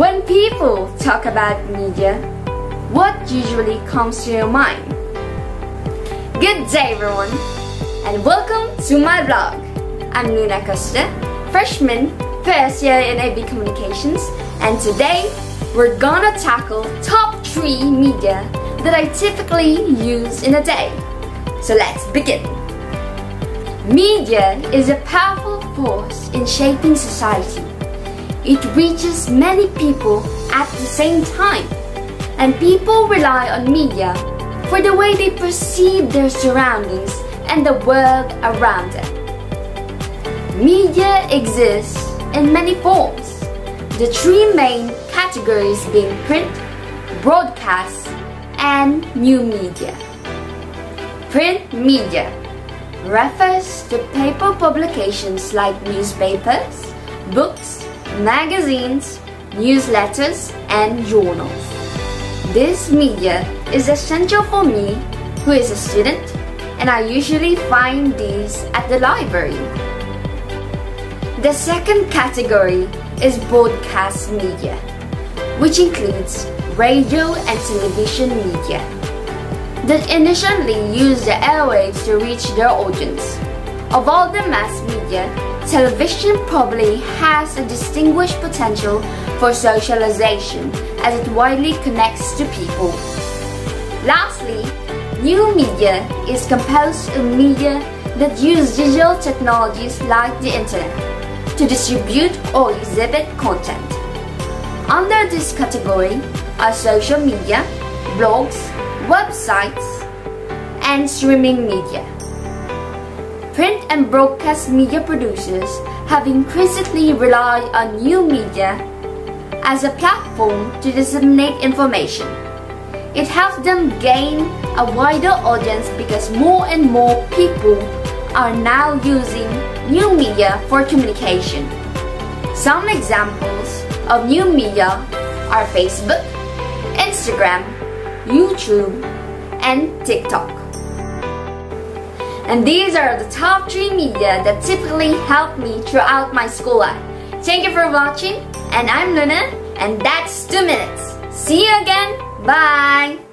When people talk about media, what usually comes to your mind? Good day everyone and welcome to my vlog. I'm Luna Costa, freshman first year in AB Communications and today we're gonna tackle top 3 media that I typically use in a day. So let's begin. Media is a powerful force in shaping society. It reaches many people at the same time, and people rely on media for the way they perceive their surroundings and the world around them. Media exists in many forms, the three main categories being print, broadcast, and new media. Print media refers to paper publications like newspapers, books, magazines, newsletters, and journals. This media is essential for me, who is a student, and I usually find these at the library. The second category is broadcast media, which includes radio and television media that initially used the airwaves to reach their audience. Of all the mass media, television probably has a distinguished potential for socialization as it widely connects to people. Lastly, new media is composed of media that use digital technologies like the internet to distribute or exhibit content. Under this category are social media, blogs, websites, and streaming media. Print and broadcast media producers have increasingly relied on new media as a platform to disseminate information. It helps them gain a wider audience because more and more people are now using new media for communication. Some examples of new media are Facebook, Instagram, YouTube, and TikTok. And these are the top 3 media that typically help me throughout my school life. Thank you for watching, and I'm Luna, and that's 2 minutes. See you again, bye!